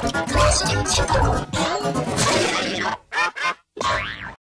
plastic